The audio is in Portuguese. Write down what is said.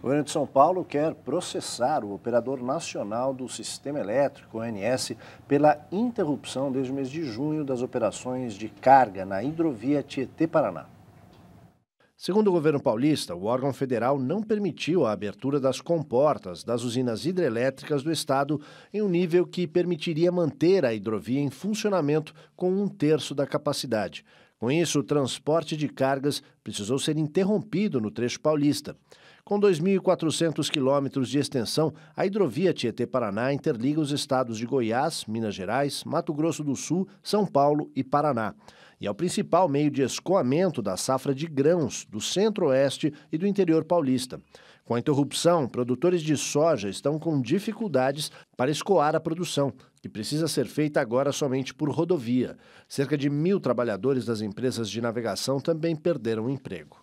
O governo de São Paulo quer processar o operador nacional do sistema elétrico, ONS, pela interrupção desde o mês de junho das operações de carga na hidrovia Tietê-Paraná. Segundo o governo paulista, o órgão federal não permitiu a abertura das comportas das usinas hidrelétricas do estado em um nível que permitiria manter a hidrovia em funcionamento com um terço da capacidade. Com isso, o transporte de cargas precisou ser interrompido no trecho paulista. Com 2.400 quilômetros de extensão, a hidrovia Tietê-Paraná interliga os estados de Goiás, Minas Gerais, Mato Grosso do Sul, São Paulo e Paraná. E é o principal meio de escoamento da safra de grãos do centro-oeste e do interior paulista. Com a interrupção, produtores de soja estão com dificuldades para escoar a produção, que precisa ser feita agora somente por rodovia. Cerca de mil trabalhadores das empresas de navegação também perderam emprego.